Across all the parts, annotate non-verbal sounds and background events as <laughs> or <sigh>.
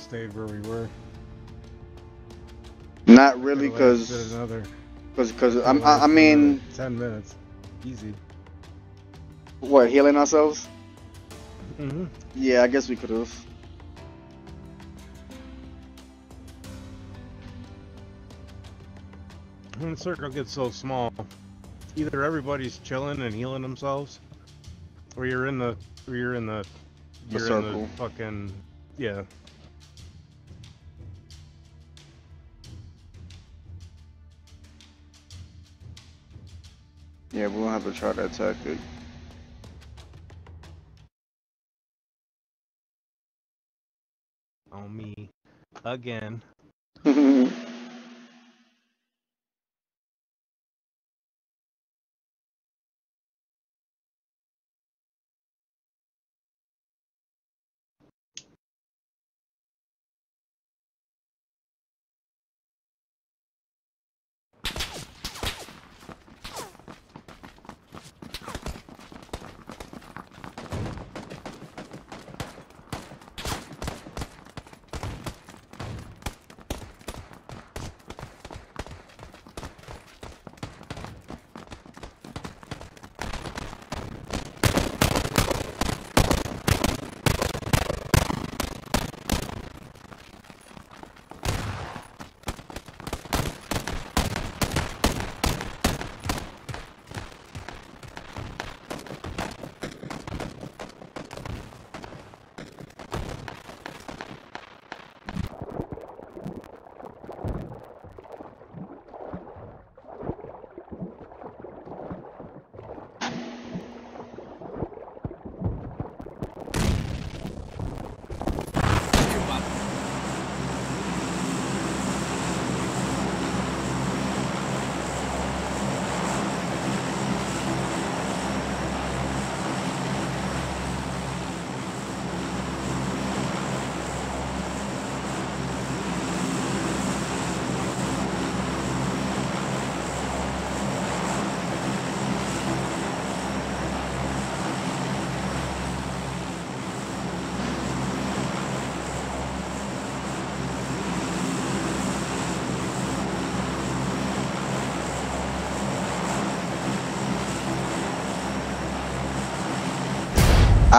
Have stayed where we were. Not really, cause, another. cause, cause I'm, I, I mean, ten minutes, easy. what healing ourselves? Mm-hmm. Yeah, I guess we could have. When the circle gets so small, either everybody's chilling and healing themselves, or you're in the, or you're in the, The you're in circle. the fucking, yeah. Yeah, we'll have to try that tactic. On me, again. <laughs>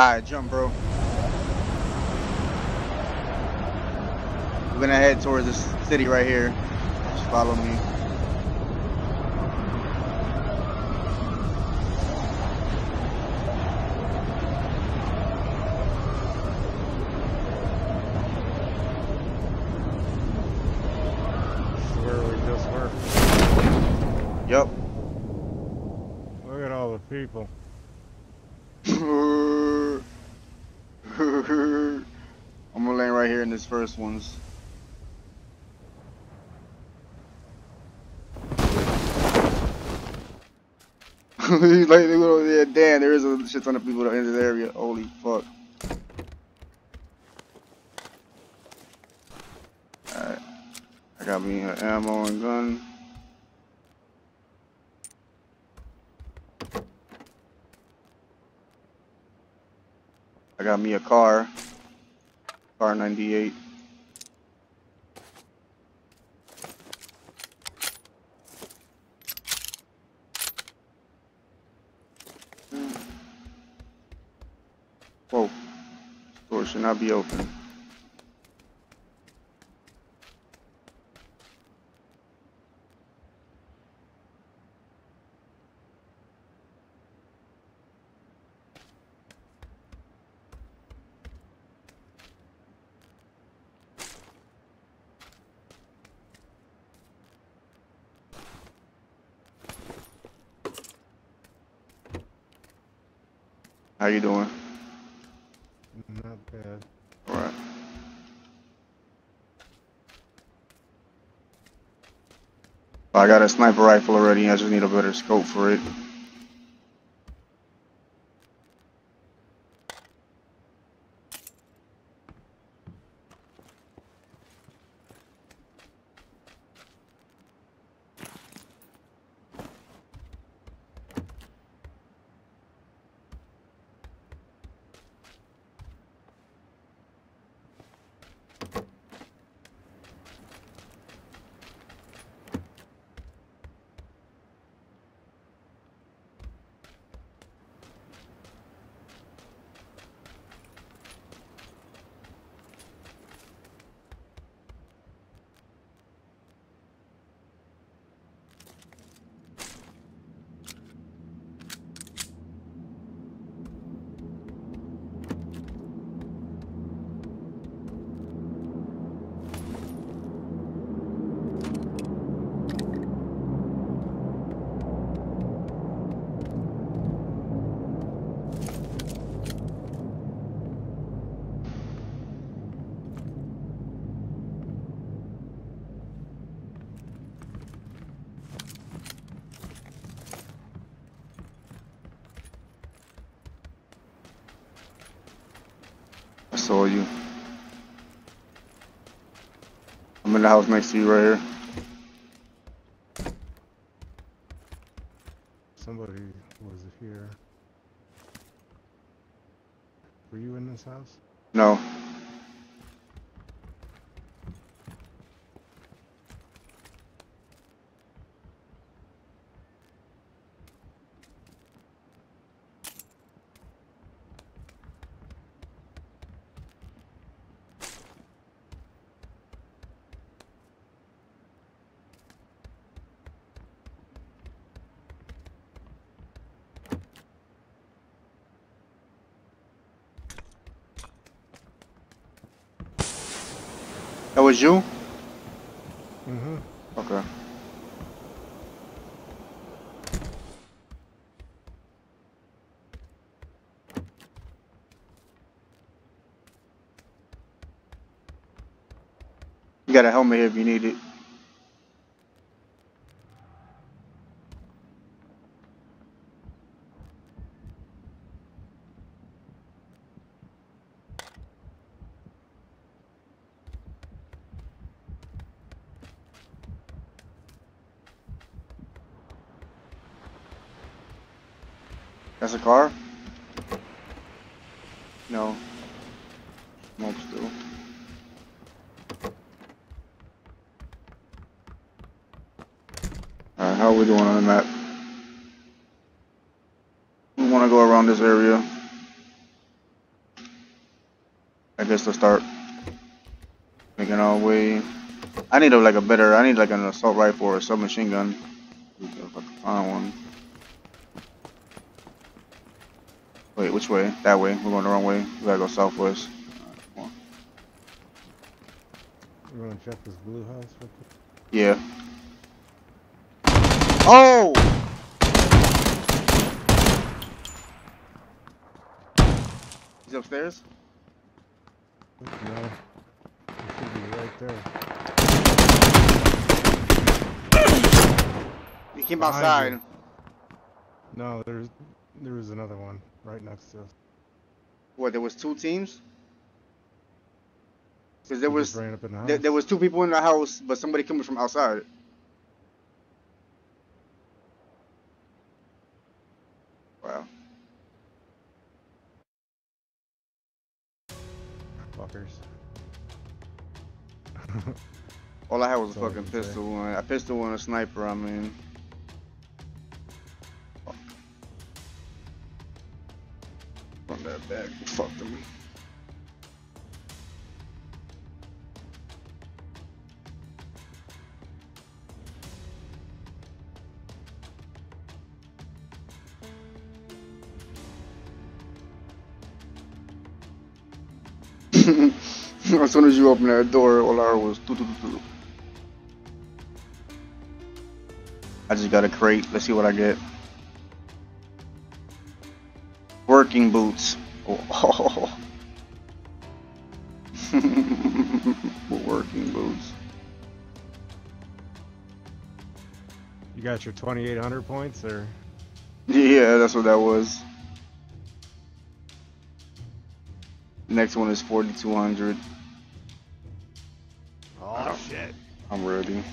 Alright, jump, bro. We're gonna head towards this city right here. Just follow me. This is where we just were. Yep. Look at all the people. I'm gonna land right here in this first ones. <laughs> like, look, yeah, damn, there is a shit ton of people in this area. Holy fuck. Alright. I got me an ammo and gun. I got me a car. Kar 98. Whoa. Not be open. How you doing? Not bad. Alright. I got a sniper rifle already, I just need a better scope for it. I'm in the house next to you right here. Somebody was here. Were you in this house? No. Was you? Mm-hmm. Okay. You got a helmet if you need it. That's a car? No. Smoke still. Alright, how are we doing on the map? We want to go around this area. I guess to start making our way. I need a, like a better, I need like an assault rifle or a submachine gun. If I can find one. Which way? That way. We're going the wrong way. We gotta go southwest. Alright, come on. You want to check this blue house real quick? Yeah. Oh! He's upstairs? No. It should be right there. He came Behind outside. you. No, there's there was another one right next to us. What, there was two teams? Because there was ran up in the there, there was two people in the house, but somebody coming from outside. Wow. Fuckers. All I had was a fucking pistol and a pistol and a sniper, I mean. That back. Fuck them. <laughs> as soon as you open that door, all I was. I just got a crate. Let's see what I get. Working boots. Oh. <laughs> Working boots. You got your 2,800 points, or Yeah, that's what that was. Next one is 4200. oh shit! I'm ready.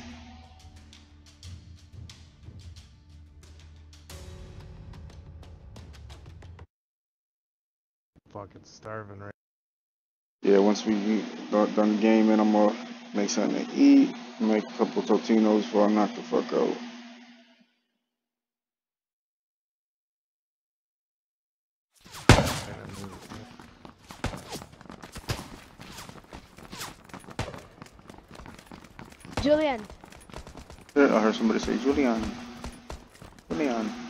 Fucking starving right. Yeah, once we get done gaming, I'm gonna make something to eat, make a couple Totinos before I knock the fuck out. Julian, Yeah, I heard somebody say, Julian. Julian.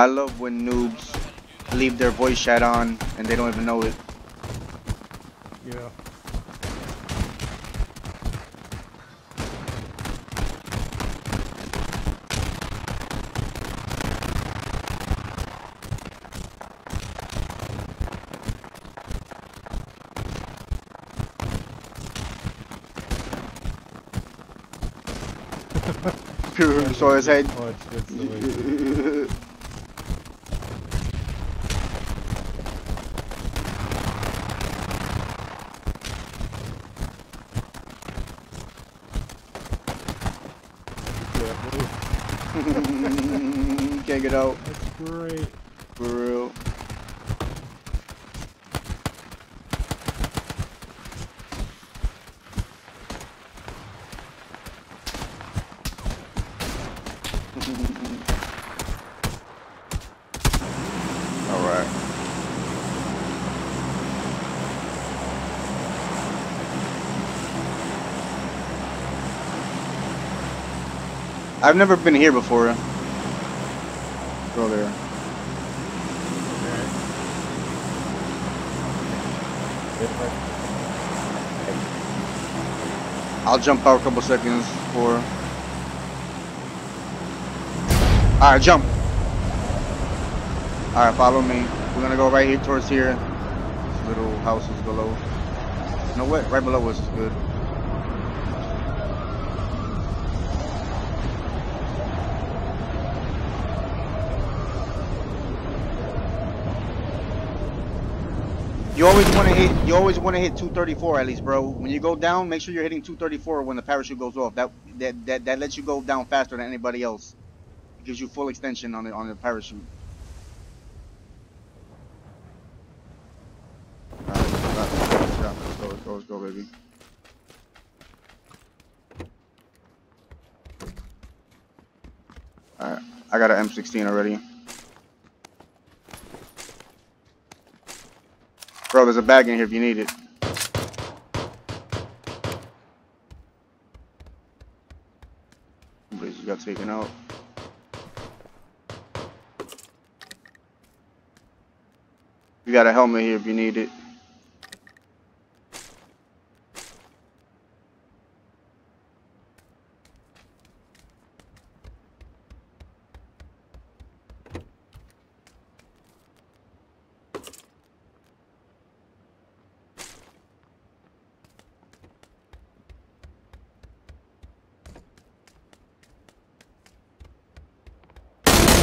I love when noobs leave their voice chat on and they don't even know it. Yeah. Saw his head. Move. Out. That's great. For real. <laughs> I've never been here before. Go there. I'll jump out a couple seconds for. Alright, jump. Alright, follow me. We're gonna go right here towards here. Little houses below. You know what? Right below us is good. You always want to hit. You always want to hit 234 at least, bro. When you go down, make sure you're hitting 234 when the parachute goes off. That that that, that lets you go down faster than anybody else. It gives you full extension on the on the parachute. Let's go, let's go, let's go, baby. Alright, I got an M16 already. Bro, there's a bag in here if you need it. Somebody got taken out. You got a helmet here if you need it.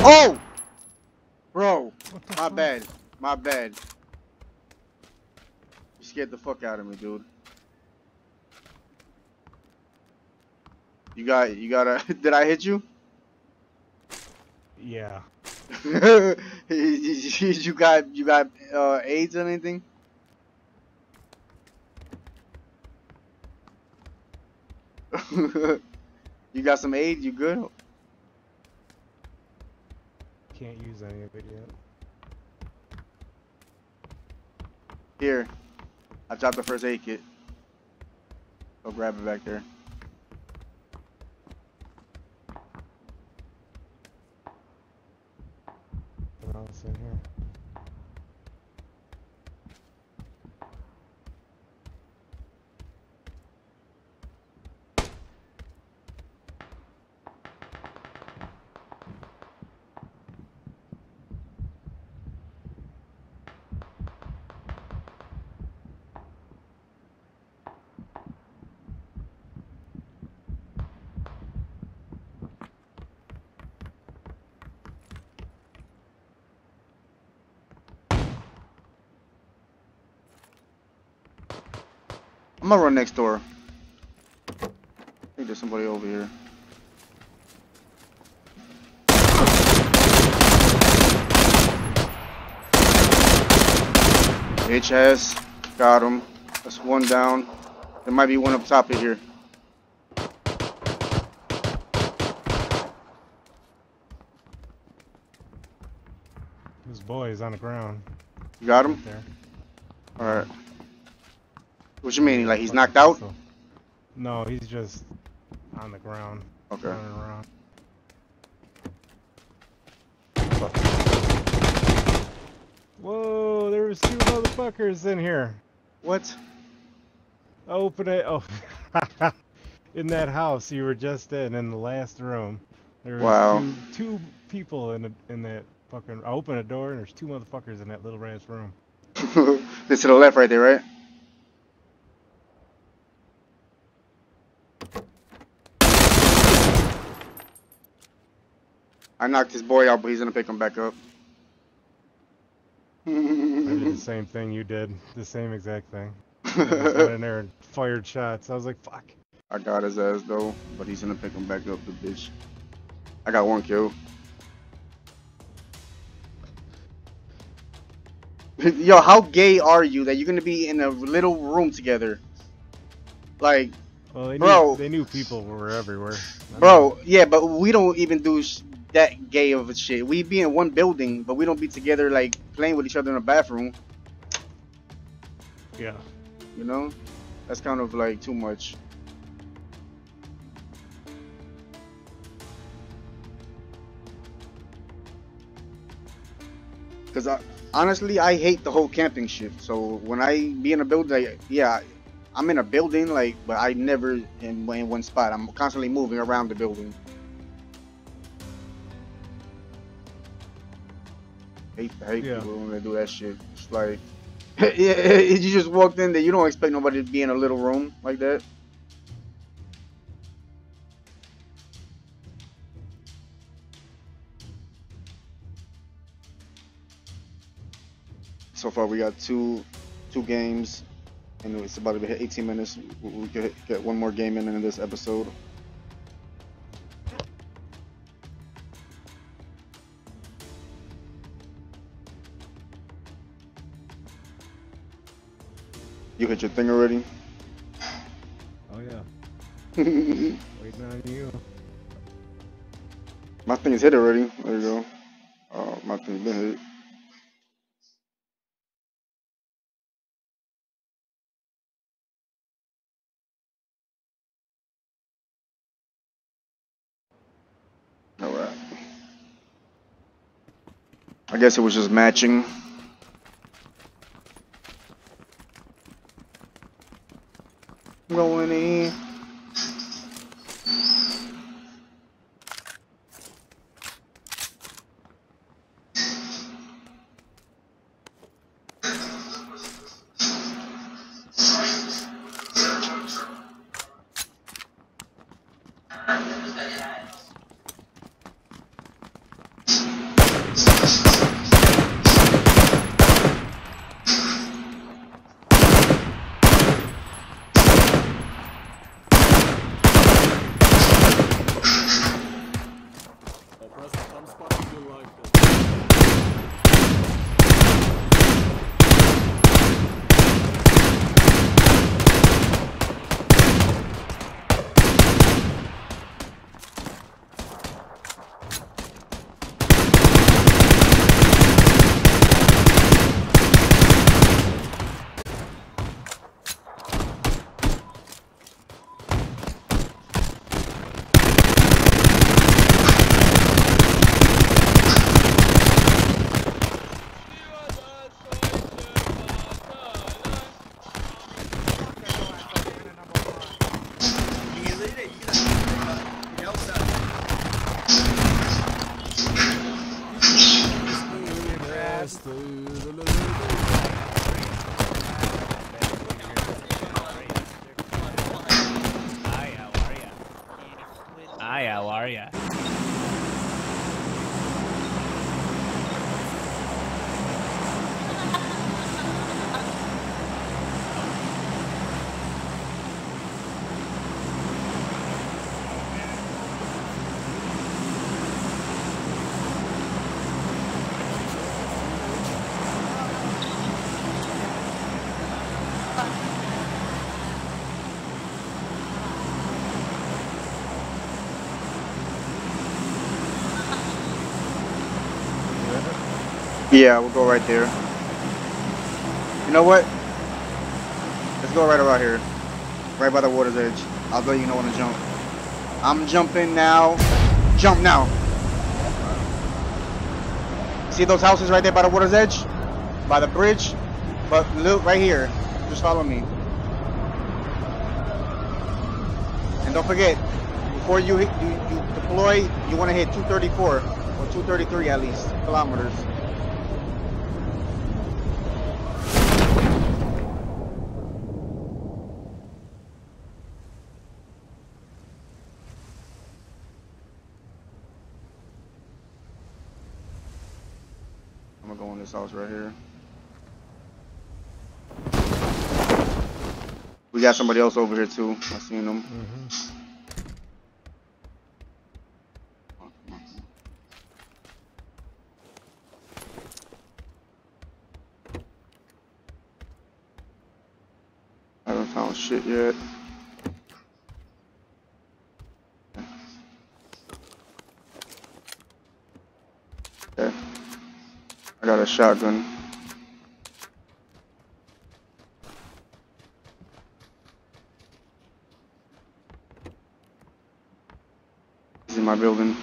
Oh! Bro, What the my fuck? bad. My bad. You scared the fuck out of me, dude. You got, you got a, <laughs> did I hit you? Yeah. <laughs> you got, you got, uh, AIDS or anything? <laughs> you got some AIDS, you good? Can't use any of it yet. Here. I dropped the first aid kit. Go grab it back there. What else in here? I'm gonna run next door. I think there's somebody over here. HS, got him. That's one down. There might be one up top of here. This boy is on the ground. You got him? Right. Alright. What you mean? Like he's knocked out? So- No, he's just on the ground, Okay. running around. Whoa, there was two motherfuckers in here. What? Open it. Oh, <laughs> in that house you were just in, in the last room. There was Wow. two, two people in the, in that fucking. I open a door and there's two motherfuckers in that little ass room. <laughs> this to the left right there, right? I knocked his boy out, but he's gonna pick him back up. I did the <laughs> same thing you did. The same exact thing. I went in there and fired shots. I was like, fuck. I got his ass though, but he's gonna pick him back up, the bitch. I got one kill. <laughs> Yo, how gay are you that you're gonna be in a little room together? Like, Well, they Bro. knew, they knew people were everywhere. I bro, yeah, but we don't even do that gay of a shit. We be in one building, but we don't be together like playing with each other in a bathroom. Yeah. You know, that's kind of like too much. Cause I honestly I hate the whole camping shit. So when I be in a building, like, yeah, I'm in a building like, but I never in, in one spot. I'm constantly moving around the building. Hate, hate Yeah. people when they do that shit. It's like, <laughs> yeah, you just walked in there. You don't expect nobody to be in a little room like that. So far, we got two two games, and it's about to be 18 minutes. We, we could get one more game in in this episode. You hit your thing already? Oh yeah. My <laughs> Waiting on you. My thing is hit already. There you go. Oh, my thing's been hit. Alright. I guess it was just matching. Yeah, we'll go right there. You know what? Let's go right around here. Right by the water's edge. I'll let you know when to jump. I'm jumping now. Jump now. See those houses right there by the water's edge? By the bridge? But look right here. Just follow me. And don't forget, before you hit, you, you deploy, you want to hit 234 or 233 at least kilometers. I'm gonna go in this house right here. We got somebody else over here too. I seen them. Mm-hmm. I haven't found shit yet. Okay. I got a shotgun. He's in my building.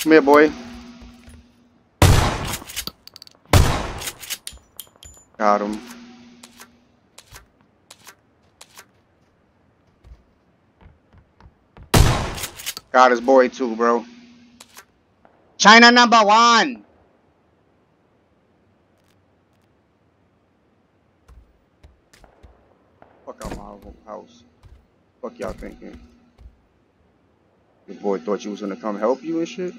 Come here, boy. Got him. Got his boy too, bro. China number one. Fuck out my house. Fuck y'all thinking. Your boy thought you was gonna come help you and shit.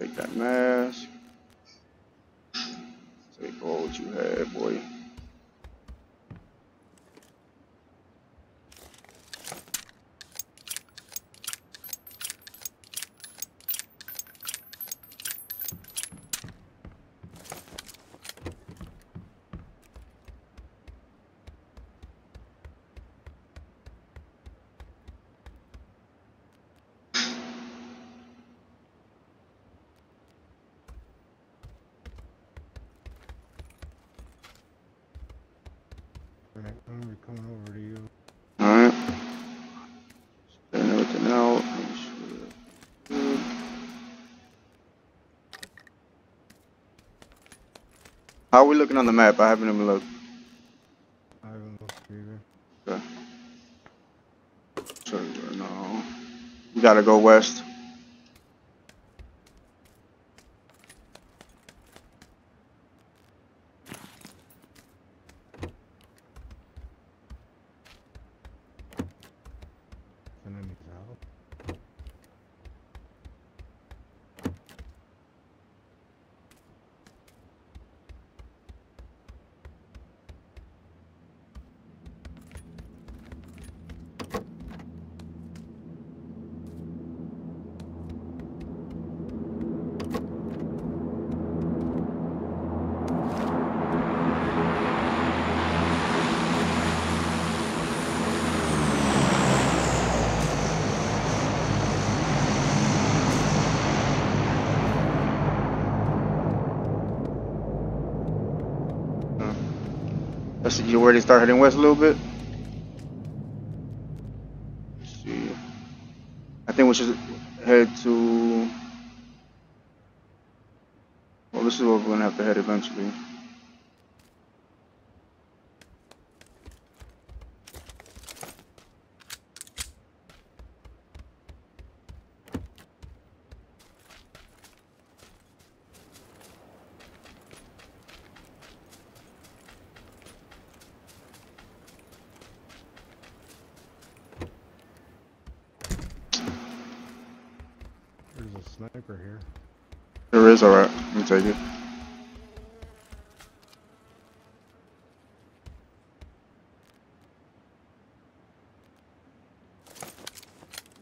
Take that mask. Take all what you had, boy. Alright, I'm gonna be coming over to you. Alright. Spreading everything out. Make sure that's good. How are we looking on the map? I haven't even looked. I haven't looked either. Okay. Right now. We gotta go west. Enemies out. Let's you ready to start heading west a little bit? Let's see. I think we should head to. Well, this is where we're gonna have to head eventually. There's a sniper here. There is, alright. Let me take it.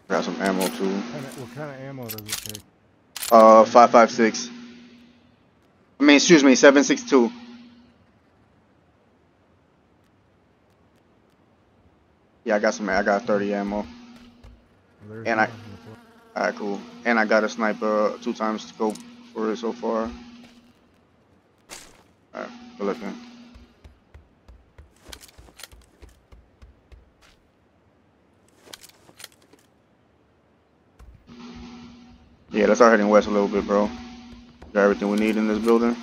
Got some ammo too. What kind of, what kind of ammo does it take? Uh, 556. I mean, excuse me, 762. Yeah, I got some, I got 30 ammo. There's And I- one. That's what- Alright, cool. And I got a sniper uh, two times scope for it so far. Alright, good looking. Yeah, let's start heading west a little bit, bro. Got everything we need in this building.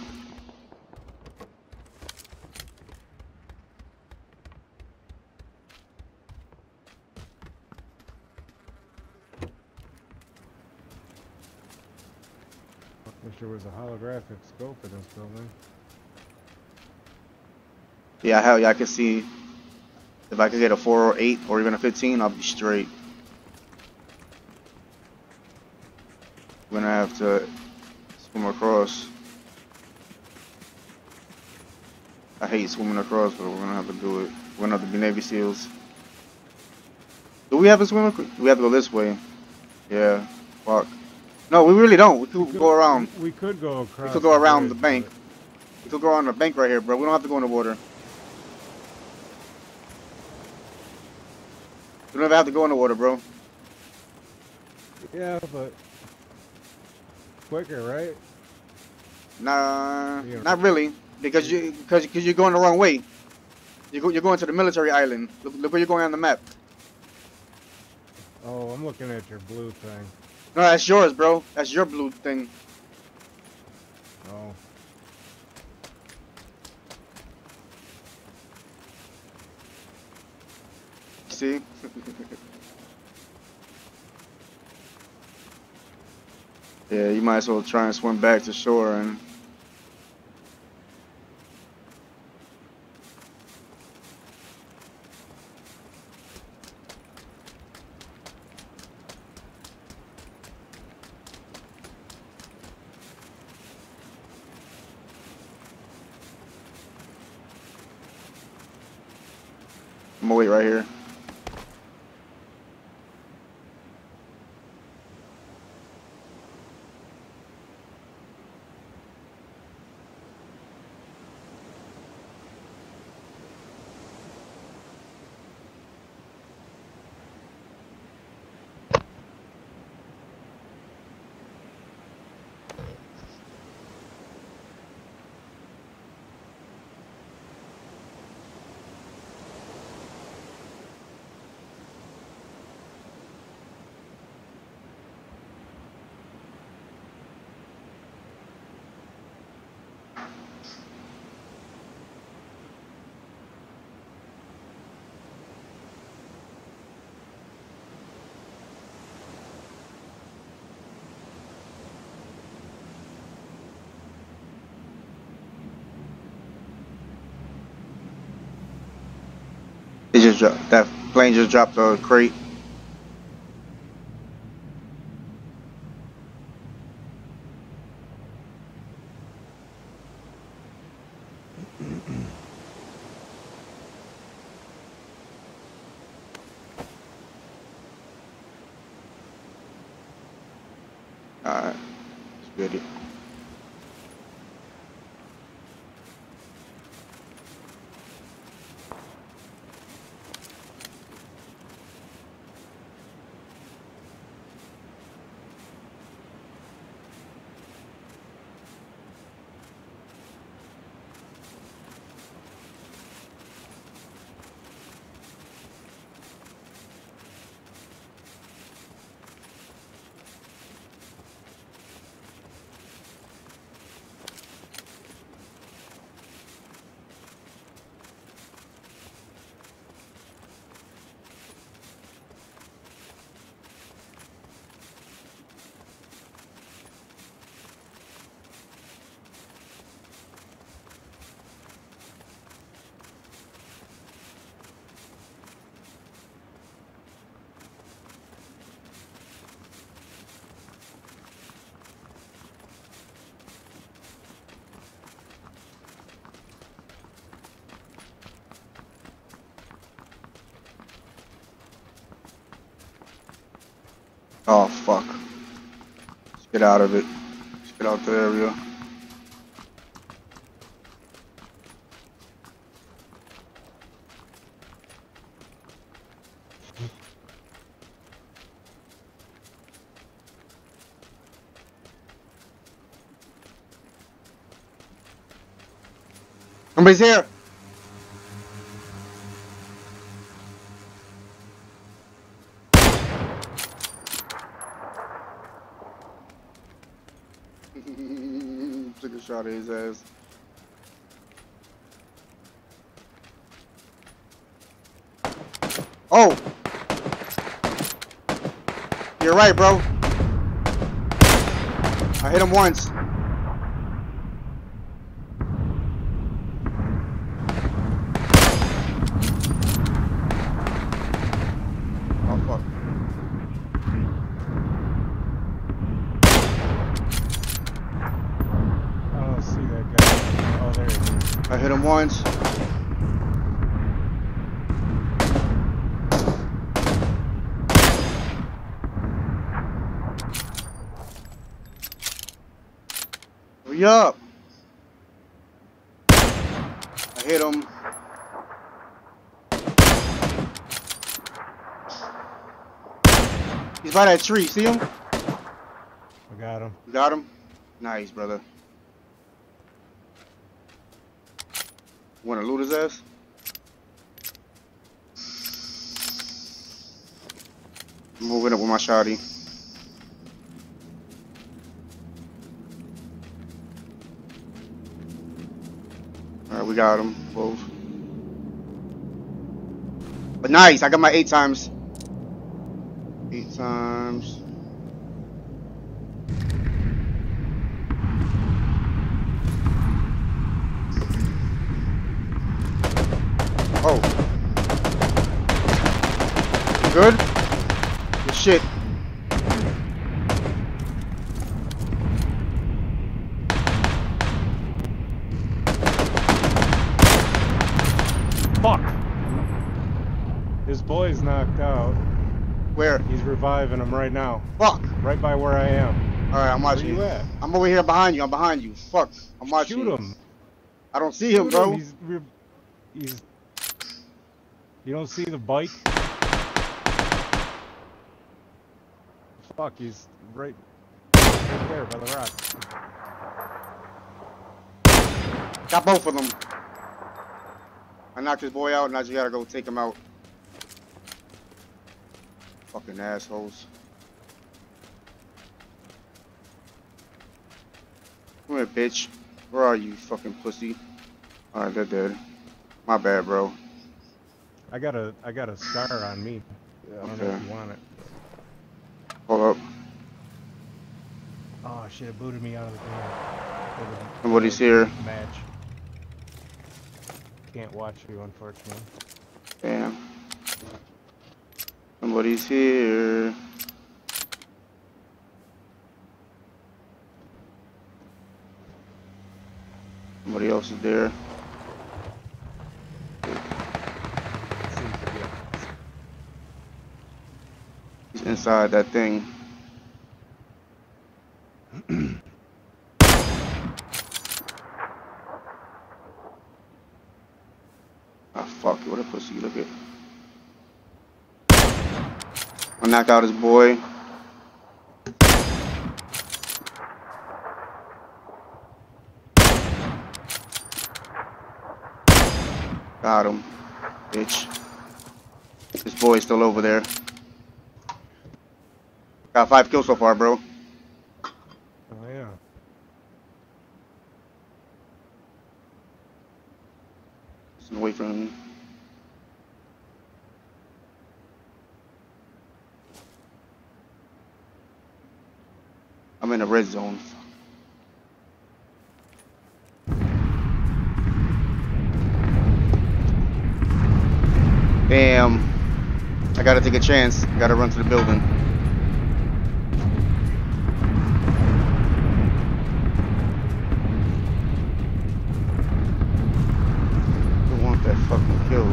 Wish there was a holographic scope in this building. Yeah, hell yeah, I can see. If I could get a 4 or 8 or even a 15, I'll be straight. I'm gonna have to swim across. I hate swimming across, but we're gonna have to do it. We're gonna have to be Navy SEALs. Do we have to swim? We have to go this way. Yeah. Fuck. No, we really don't. We could go around. We could go across. We could go around the bridge, bank. We could go on the bank right here, bro. We don't have to go in the water. We don't have to go in the water, bro. Yeah, but quicker, right? Nah, Yeah. not really, because you because because you're going the wrong way. You go, you're going to the military island. Look, look where you're going on the map. Oh, I'm looking at your blue thing. No, that's yours, bro. That's your blue thing. Oh. See? <laughs> yeah, you might as well try and swim back to shore and. Just. That plane just dropped a crate. Alright. Let's get it. Oh fuck. Let's get out of it. Let's get out the area. Somebody's here. Shot at his ass. Oh! You're right, bro. I hit him once. I hit him once. Hurry up. I hit him. He's by that tree. See him? I got him. You got him? Nice, brother. Wanna loot his ass? Moving up with my shotty. Alright, we got him both. But nice, I got my eight times. 5 and I'm right now. Fuck! Right by where I am. Alright, I'm watching where you. I'm over here behind you. I'm behind you. Fuck. I'm watching Shoot him. I don't see him, bro. Him. He's, he's... You don't see the bike? Fuck, he's right, right there by the rock. Got both of them. I knocked his boy out, and I just gotta go take him out. Fucking assholes. Come here, bitch. Where are you, fucking pussy? Alright, they're dead. My bad, bro. I got a, I got a SCAR on me. I don't know if you want it. Hold up. Oh shit! It booted me out of the game. Somebody's here. Match. Can't watch you, unfortunately. Damn. Somebody's here. Somebody else is there. He's inside that thing. Ah, fuck it. What a pussy. Look at. I knock out his boy. Got him. Bitch. This boy's still over there. Got five kills so far, bro. Oh yeah. Just away from him. I'm in the red zone. Damn. I gotta take a chance. Gotta run to the building. Who want that fucking kill?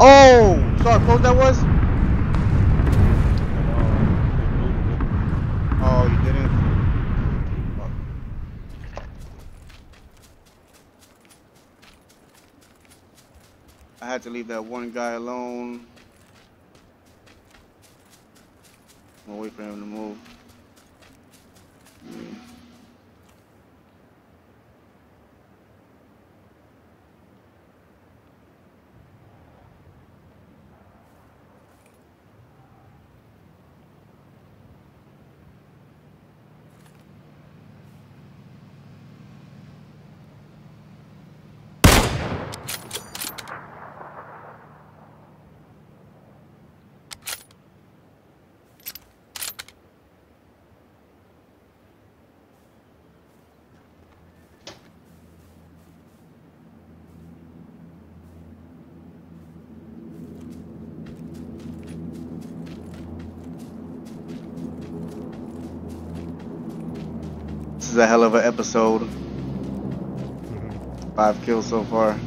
Oh! Saw how close that was? I know, Oh, you didn't? Fuck. I had to leave that one guy alone. Gonna wait for him to move. is a hell of an episode. Mm-hmm. Five kills so far.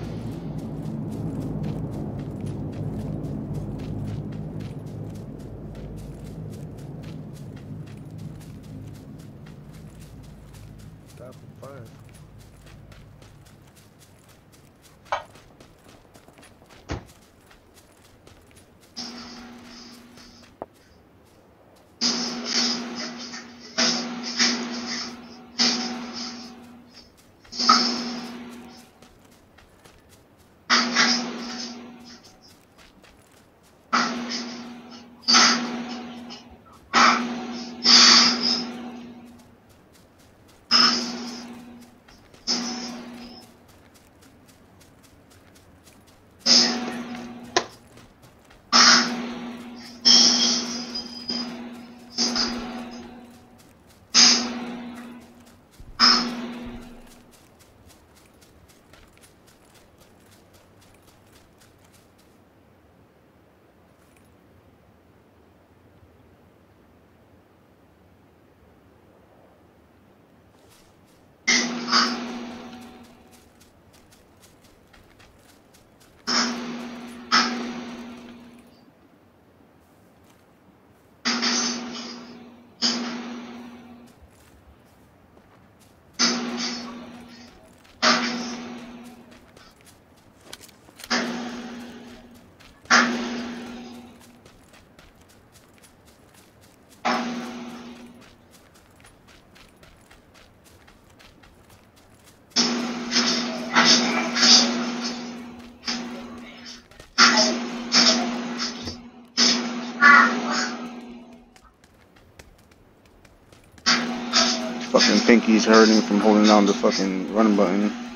Pinky's hurting from holding down the fucking run button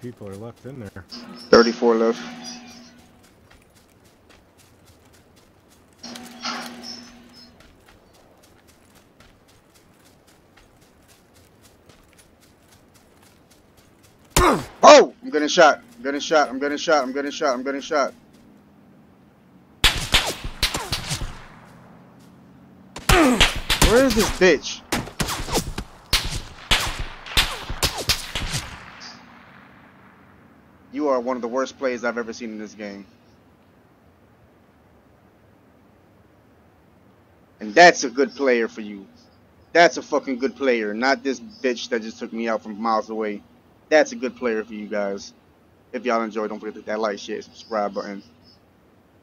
people are left in there? 34 left. <coughs> Oh! I'm getting shot. I'm getting shot. I'm getting shot. I'm getting shot. I'm getting shot. <coughs> Where is this bitch? You are one of the worst plays I've ever seen in this game. And that's a good player for you. That's a fucking good player, not this bitch that just took me out from miles away. That's a good player for you guys. If y'all enjoyed, don't forget to hit that like, share, subscribe button.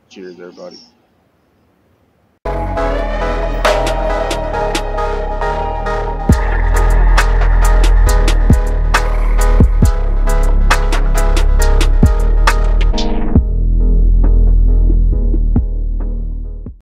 Cheers, everybody.